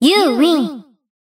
you win!